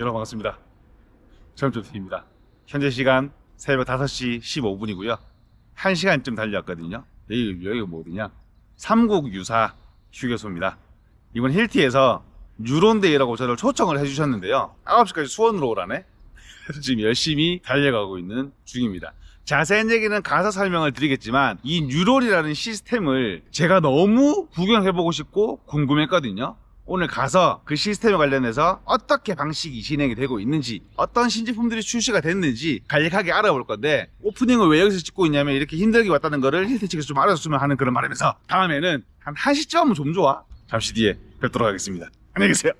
여러분 반갑습니다. 젊조팀입니다. 현재 시간 새벽 5시 15분이고요. 1시간쯤 달렸거든요. 여기, 여기가 뭐 어디냐? 삼국 유사 휴게소입니다. 이번 힐티에서 유론데이라고 저를 초청을 해주셨는데요. 9시까지 수원으로 오라네. 지금 열심히 달려가고 있는 중입니다. 자세한 얘기는 가서 설명을 드리겠지만 이 뉴롤이라는 시스템을 제가 너무 구경해보고 싶고 궁금했거든요. 오늘 가서 그 시스템에 관련해서 어떻게 방식이 진행이 되고 있는지 어떤 신제품들이 출시가 됐는지 간략하게 알아볼 건데 오프닝을 왜 여기서 찍고 있냐면 이렇게 힘들게 왔다는 거를 힐트 측에서 좀 알아줬으면 하는 그런 바람에서 다음에는 한 1시쯤 하면 좀 좋아. 잠시 뒤에 뵙도록 하겠습니다. 안녕히 계세요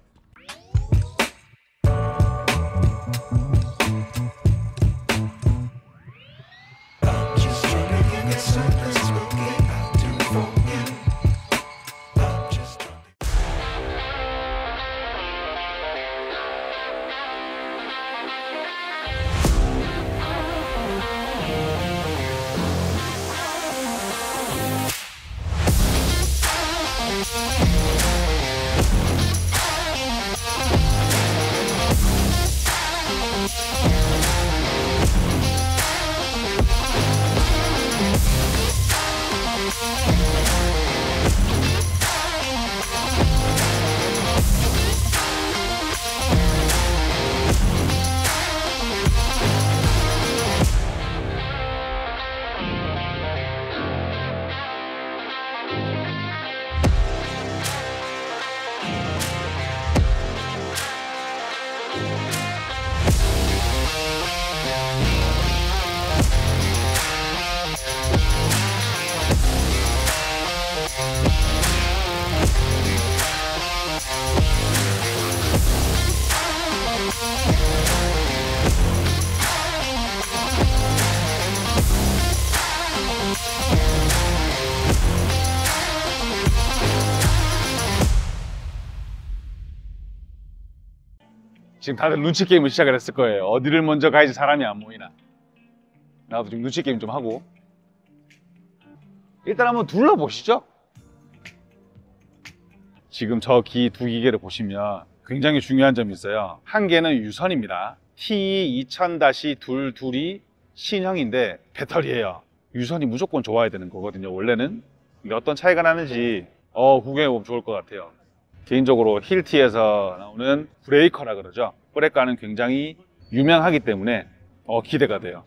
지금 다들 눈치 게임을 시작을 했을 거예요. 어디를 먼저 가야지 사람이 안 모이나. 나도 지금 눈치 게임 좀 하고. 일단 한번 둘러보시죠. 지금 저 기 두 기계를 보시면 굉장히 중요한 점이 있어요. 한 개는 유선입니다. T2000-2 둘이 신형인데 배터리예요. 유선이 무조건 좋아야 되는 거거든요 원래는. 어떤 차이가 나는지 어 구경해 보면 좋을 것 같아요 개인적으로 힐티에서 나오는 브레이커라 그러죠. 브레이커는 굉장히 유명하기 때문에 어, 기대가 돼요.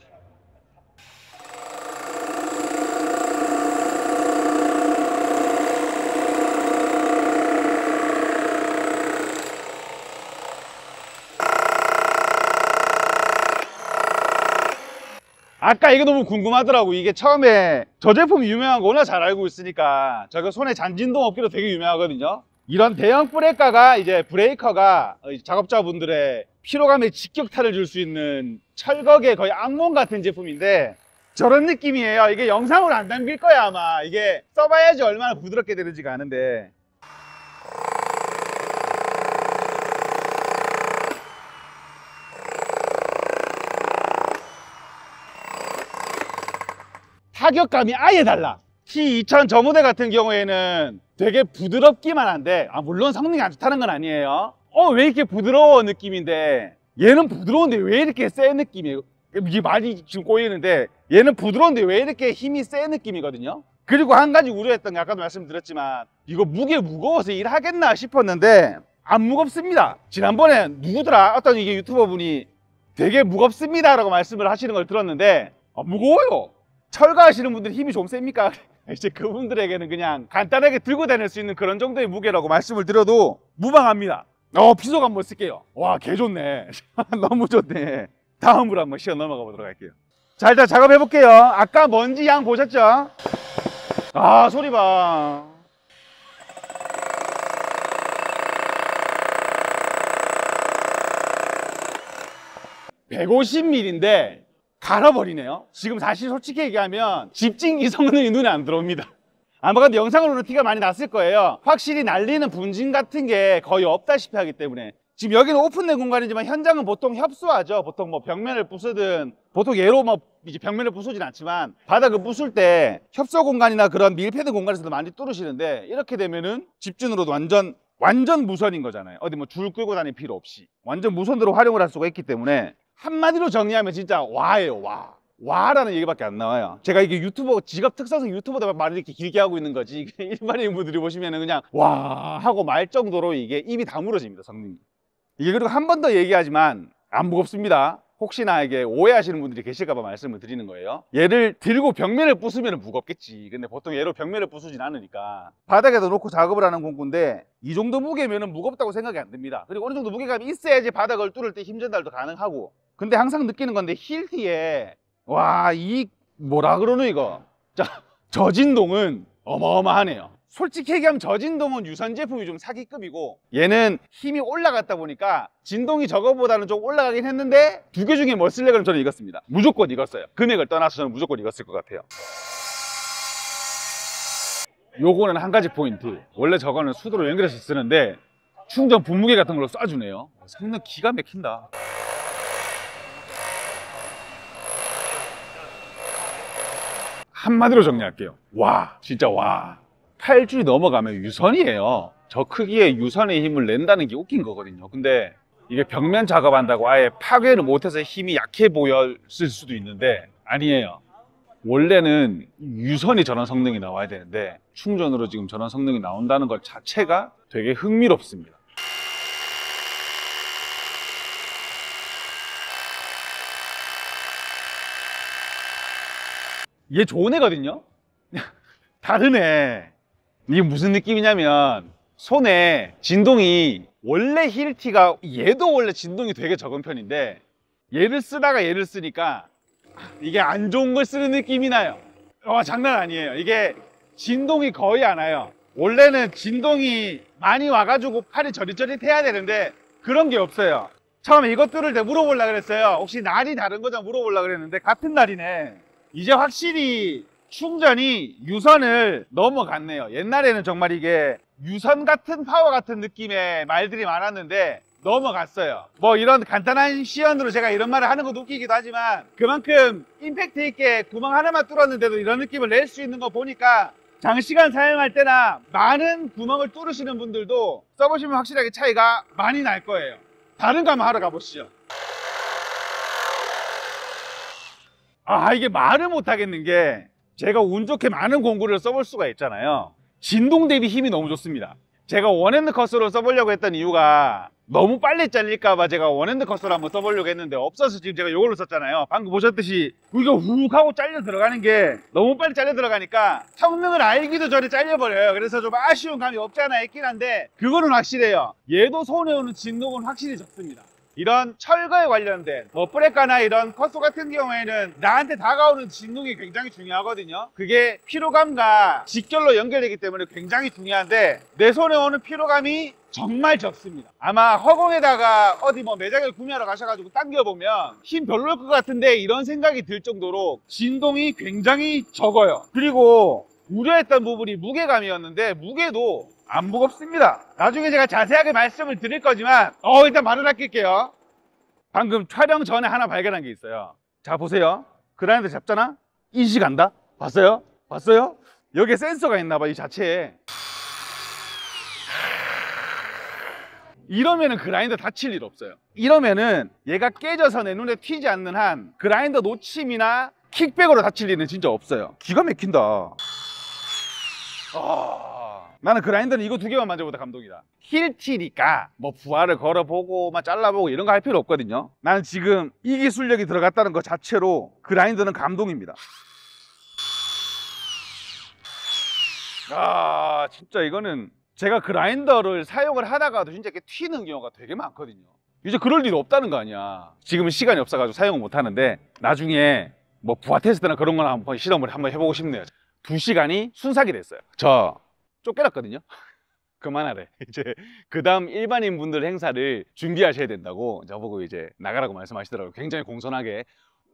아까 이게 너무 궁금하더라고. 이게 처음에 저 제품이 유명한 거 워낙 잘 알고 있으니까 저거 손에 잔진동 없기로 되게 유명하거든요. 이런 대형 브레이커가 이제 브레이커가 어, 작업자분들의 피로감에 직격탄을 줄수 있는 철거의 거의 악몽 같은 제품인데 저런 느낌이에요. 이게 영상으로 안 담길 거야 아마. 이게 써봐야지 얼마나 부드럽게 되는지가 아는데 타격감이 아예 달라. T2000 저 모델 같은 경우에는 되게 부드럽기만 한데, 아, 물론 성능이 안 좋다는 건 아니에요. 어, 왜 이렇게 부드러워 느낌인데, 얘는 부드러운데 왜 이렇게 세 느낌이에요? 이게 말이 지금 꼬이는데, 얘는 부드러운데 왜 이렇게 힘이 세 느낌이거든요? 그리고 한 가지 우려했던 게 아까도 말씀드렸지만, 이거 무게 무거워서 일하겠나 싶었는데, 안 무겁습니다. 지난번에 누구더라? 어떤 이게 유튜버 분이 되게 무겁습니다 라고 말씀을 하시는 걸 들었는데, 아, 무거워요. 철거하시는 분들이 힘이 좀 셉니까? 이제 그분들에게는 그냥 간단하게 들고 다닐 수 있는 그런 정도의 무게라고 말씀을 드려도 무방합니다. 어, 비속 한번 쓸게요. 와, 개 좋네. 너무 좋네. 다음으로 한번 시간 넘어가 보도록 할게요. 자, 일단 작업해 볼게요. 아까 먼지 양 보셨죠? 아, 소리 봐. (150mm인데) 갈아버리네요. 지금 사실 솔직히 얘기하면 집진기 성능이 눈에 안 들어옵니다. 아마 근데 영상으로는 티가 많이 났을 거예요. 확실히 날리는 분진 같은 게 거의 없다시피 하기 때문에 지금 여기는 오픈된 공간이지만 현장은 보통 협소하죠. 보통 뭐 벽면을 부수든 보통 얘로 뭐 이제 벽면을 부수진 않지만 바닥을 부술 때 협소 공간이나 그런 밀폐된 공간에서도 많이 뚫으시는데 이렇게 되면은 집준으로도 완전 완전 무선인 거잖아요. 어디 뭐 줄 끌고 다닐 필요 없이 완전 무선으로 활용을 할 수가 있기 때문에 한마디로 정리하면 진짜 와예요 와. 와라는 얘기밖에 안 나와요. 제가 이게 유튜버 직업 특성상 유튜버다 말을 이렇게 길게 하고 있는 거지 일반인 분들이 보시면 은 그냥 와 하고 말 정도로 이게 입이 다물어집니다 성능이. 이게 그리고 한 번 더 얘기하지만 안 무겁습니다. 혹시나 이게 오해하시는 분들이 계실까봐 말씀을 드리는 거예요. 얘를 들고 벽면을 부수면 무겁겠지. 근데 보통 얘로 벽면을 부수진 않으니까 바닥에다 놓고 작업을 하는 공구인데 이 정도 무게면 무겁다고 생각이 안 듭니다. 그리고 어느 정도 무게감이 있어야지 바닥을 뚫을 때 힘 전달도 가능하고. 근데 항상 느끼는 건데 힐티에 와 이 뭐라 그러노 이거. 자 저진동은 어마어마하네요. 솔직히 얘기하면 저진동은 유선 제품이 좀 사기급이고 얘는 힘이 올라갔다 보니까 진동이 저거보다는 좀 올라가긴 했는데 두 개 중에 뭘 쓸래 그러면 저는 이겼습니다. 무조건 이겼어요. 금액을 떠나서 저는 무조건 이겼을 것 같아요. 요거는 한 가지 포인트. 원래 저거는 수도로 연결해서 쓰는데 충전 분무기 같은 걸로 쏴주네요. 성능 기가 막힌다. 한마디로 정리할게요. 와, 진짜 와. 8줄이 넘어가면 유선이에요. 저 크기에 유선의 힘을 낸다는 게 웃긴 거거든요. 근데 이게 벽면 작업한다고 아예 파괴를 못해서 힘이 약해 보였을 수도 있는데 아니에요. 원래는 유선이 저런 성능이 나와야 되는데 충전으로 지금 저런 성능이 나온다는 것 자체가 되게 흥미롭습니다. 얘 좋은 애거든요? 다르네. 이게 무슨 느낌이냐면 손에 진동이 원래 힐티가 얘도 원래 진동이 되게 적은 편인데 얘를 쓰다가 얘를 쓰니까 이게 안 좋은 걸 쓰는 느낌이 나요. 와 장난 아니에요. 이게 진동이 거의 안 와요. 원래는 진동이 많이 와가지고 팔이 저릿저릿해야 되는데 그런 게 없어요. 처음에 이것 뚫을 때 물어보려고 그랬어요. 혹시 날이 다른 거죠? 물어보려고 그랬는데 같은 날이네. 이제 확실히 충전이 유선을 넘어갔네요. 옛날에는 정말 이게 유선 같은 파워 같은 느낌의 말들이 많았는데 넘어갔어요. 뭐 이런 간단한 시연으로 제가 이런 말을 하는 것도 웃기기도 하지만 그만큼 임팩트 있게 구멍 하나만 뚫었는데도 이런 느낌을 낼 수 있는 거 보니까 장시간 사용할 때나 많은 구멍을 뚫으시는 분들도 써보시면 확실하게 차이가 많이 날 거예요. 다른 거 한번 하러 가보시죠. 아 이게 말을 못 하겠는 게 제가 운 좋게 많은 공구를 써볼 수가 있잖아요. 진동 대비 힘이 너무 좋습니다. 제가 one hand cut saw로 써보려고 했던 이유가 너무 빨리 잘릴까봐 제가 one hand cut saw로 한번 써보려고 했는데 없어서 지금 제가 이걸로 썼잖아요. 방금 보셨듯이 이거 훅 하고 잘려 들어가는 게 너무 빨리 잘려 들어가니까 성능을 알기도 전에 잘려버려요. 그래서 좀 아쉬운 감이 없지 않아 있긴 한데 그거는 확실해요. 얘도 손에 오는 진동은 확실히 적습니다 이런 철거에 관련된 뭐 브레카나 이런 커소 같은 경우에는 나한테 다가오는 진동이 굉장히 중요하거든요. 그게 피로감과 직결로 연결되기 때문에 굉장히 중요한데 내 손에 오는 피로감이 정말 적습니다. 아마 허공에다가 어디 뭐 매장을 구매하러 가셔가지고 당겨보면 힘 별로일 것 같은데 이런 생각이 들 정도로 진동이 굉장히 적어요. 그리고 우려했던 부분이 무게감이었는데 무게도 안 무겁습니다. 나중에 제가 자세하게 말씀을 드릴 거지만 어 일단 말을 아낄게요. 방금 촬영 전에 하나 발견한 게 있어요. 자 보세요. 그라인더 잡잖아? 인식 간다? 봤어요? 봤어요? 여기에 센서가 있나 봐 이 자체에. 이러면은 그라인더 다칠 일 없어요. 이러면은 얘가 깨져서 내 눈에 튀지 않는 한 그라인더 놓침이나 킥백으로 다칠 일은 진짜 없어요. 기가 막힌다. 아, 나는 그라인더는 이거 두 개만 만져보다 감동이다. 힐티니까 뭐 부하를 걸어보고 막 잘라보고 이런 거 할 필요 없거든요. 나는 지금 이 기술력이 들어갔다는 것 자체로 그라인더는 감동입니다. 아 진짜 이거는 제가 그라인더를 사용을 하다가도 진짜 이렇게 튀는 경우가 되게 많거든요. 이제 그럴 일 없다는 거 아니야. 지금은 시간이 없어가지고 사용을 못 하는데 나중에 뭐 부하 테스트나 그런 거나 한번 실험을 한번 해보고 싶네요. 두 시간이 순삭이 됐어요. 저 쫓겨났거든요. 그만하래. 이제 그 다음 일반인 분들 행사를 준비하셔야 된다고 저보고 이제 나가라고 말씀하시더라고요. 굉장히 공손하게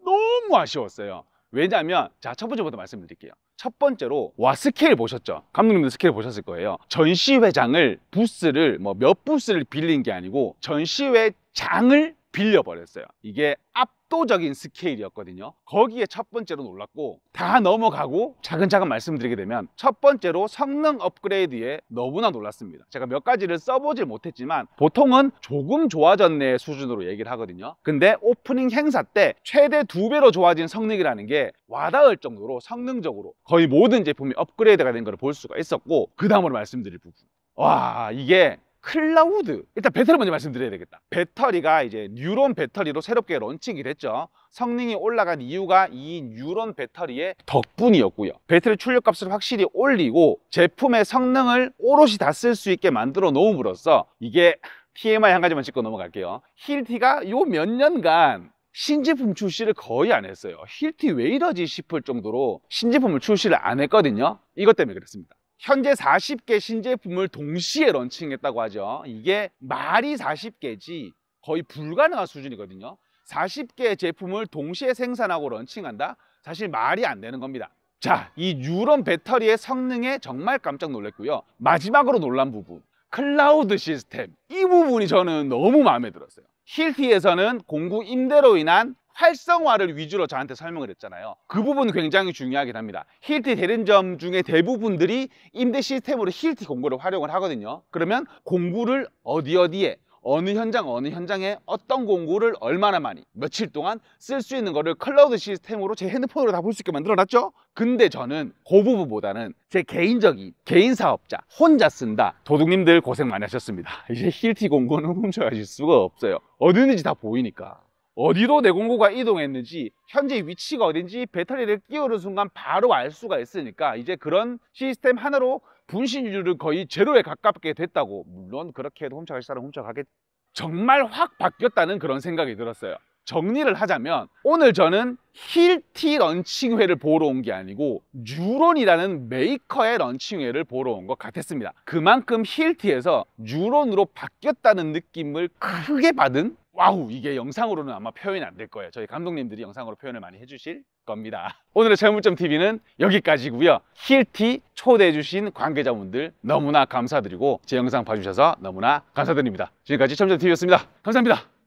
너무 아쉬웠어요. 왜냐하면 자 첫 번째부터 말씀드릴게요. 첫 번째로 와 스케일 보셨죠? 감독님도 스케일 보셨을 거예요. 전시회장을 부스를 뭐 몇 부스를 빌린 게 아니고 전시회장을 빌려 버렸어요. 이게 앞 압도적인 스케일이었거든요. 거기에 첫 번째로 놀랐고 다 넘어가고 차근차근 말씀드리게 되면 첫 번째로 성능 업그레이드에 너무나 놀랐습니다. 제가 몇 가지를 써보질 못했지만 보통은 조금 좋아졌네 수준으로 얘기를 하거든요. 근데 오프닝 행사 때 최대 두 배로 좋아진 성능이라는 게 와닿을 정도로 성능적으로 거의 모든 제품이 업그레이드가 된 걸 볼 수가 있었고 그 다음으로 말씀드릴 부분 와 이게 클라우드. 일단 배터리 먼저 말씀드려야 되겠다. 배터리가 이제 뉴런 배터리로 새롭게 launching이 됐죠. 성능이 올라간 이유가 이 뉴런 배터리의 덕분이었고요. 배터리 출력 값을 확실히 올리고 제품의 성능을 오롯이 다 쓸 수 있게 만들어 놓음으로써 이게 TMI 한 가지만 짚고 넘어갈게요. 힐티가 요 몇 년간 신제품 출시를 거의 안 했어요. 힐티 왜 이러지 싶을 정도로 신제품을 출시를 안 했거든요. 이것 때문에 그렇습니다 현재 40개 신제품을 동시에 launching했다고 하죠. 이게 말이 40개지 거의 불가능한 수준이거든요. 40개의 제품을 동시에 생산하고 런칭한다? 사실 말이 안 되는 겁니다. 자, 이 뉴런 배터리의 성능에 정말 깜짝 놀랐고요. 마지막으로 놀란 부분. 클라우드 시스템. 이 부분이 저는 너무 마음에 들었어요. 힐티에서는 공구 임대로 인한 활성화를 위주로 저한테 설명을 했잖아요. 그 부분 굉장히 중요하긴 합니다. 힐티 대리점 중에 대부분들이 임대 시스템으로 힐티 공구를 활용을 하거든요. 그러면 공구를 어디 어디에 어느 현장 어느 현장에 어떤 공구를 얼마나 많이 며칠 동안 쓸 수 있는 거를 클라우드 시스템으로 제 핸드폰으로 다 볼 수 있게 만들어 놨죠 근데 저는 그 부분보다는 제 개인적인 개인 사업자 혼자 쓴다 도둑님들 고생 많이 하셨습니다 이제 힐티 공구는 훔쳐가실 수가 없어요 어디 있는지 다 보이니까 어디로 내 공구가 이동했는지 현재 위치가 어딘지 배터리를 끼우는 순간 바로 알 수가 있으니까 이제 그런 시스템 하나로 분실율을 거의 제로에 가깝게 됐다고. 물론 그렇게 해도 훔쳐갈 사람 훔쳐가겠 정말 확 바뀌었다는 그런 생각이 들었어요. 정리를 하자면 오늘 저는 힐티 런칭회를 보러 온 게 아니고 뉴론이라는 메이커의 런칭회를 보러 온 것 같았습니다. 그만큼 힐티에서 뉴론으로 바뀌었다는 느낌을 크게 받은 와우 이게 영상으로는 아마 표현이 안 될 거예요. 저희 감독님들이 영상으로 표현을 많이 해주실 겁니다. 오늘의 철물점 TV는 여기까지고요. 힐티 초대해 주신 관계자분들 너무나 감사드리고 제 영상 봐주셔서 너무나 감사드립니다. 지금까지 철물점 TV였습니다. 감사합니다